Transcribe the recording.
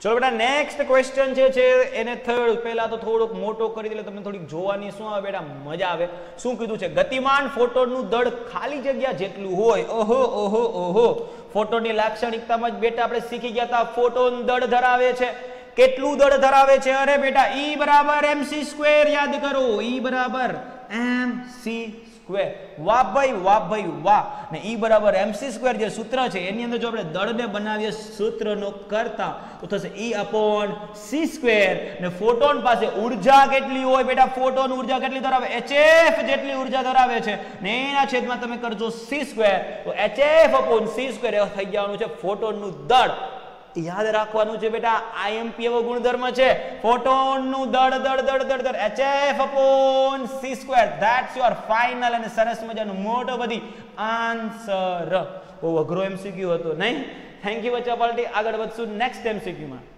ચલો બેટા next question જે છે, એને થર્ડ પહેલા તો થોડોક મોટો કરી દે તમને થોડીક જોવાની શું આવે બેટા? મજા આવે. શું કીધું છે? ગતિમાન ફોટોનનું દળ ખાલી જગ્યા જેટલું હોય. ઓહો ઓહો ઓહો. ફોટોની લાક્ષણિકતામાં જ બેટા આપણે શીખી ગયા હતા, ફોટોન દળ ધરાવે છે. કેટલું દળ ધરાવે છે? અરે બેટા, ઈ બરાબર એમસી સ્ક્વેર યાદ કરો. ઈ બરાબર એમ સી સ્ક્વેર. વાહ ભાઈ વાહ ભાઈ, વાહ. ને ઈ બરાબર એમ સી સ્ક્વેર જે સૂત્ર છે, એની અંદર જો આપણે દળને બનાવીએ સૂત્રનો કરતા, તો થશે ઈ અપોન સી સ્ક્વેર. ને ફોટોન પાસે ઊર્જા કેટલી હોય બેટા? ફોટોન ઊર્જા કેટલી ધરાવે? એચએફ જેટલી ઊર્જા ધરાવે છે. ને એના છેદમાં તમે કરજો સી સ્ક્વેર. તો એચએફ અપોન સી સ્ક્વેર થઈ જવાનું છે ફોટોનનું દળ. યાદ રાખવાનું છે બેટા આઈએમપી એવો ગુણધર્મ છે. ફોટોનનું દળ દળ દળ દળ દળ HF upon C square that's your final અને સરસ મજાનું મોટો બધી આન્સર. બહુ અઘરો એમસીક્યુ હતો, નહીં? થેન્ક યુ બચ્ચા પાર્ટી આગળ વધશું નેક્સ્ટ એમસીક્યુમાં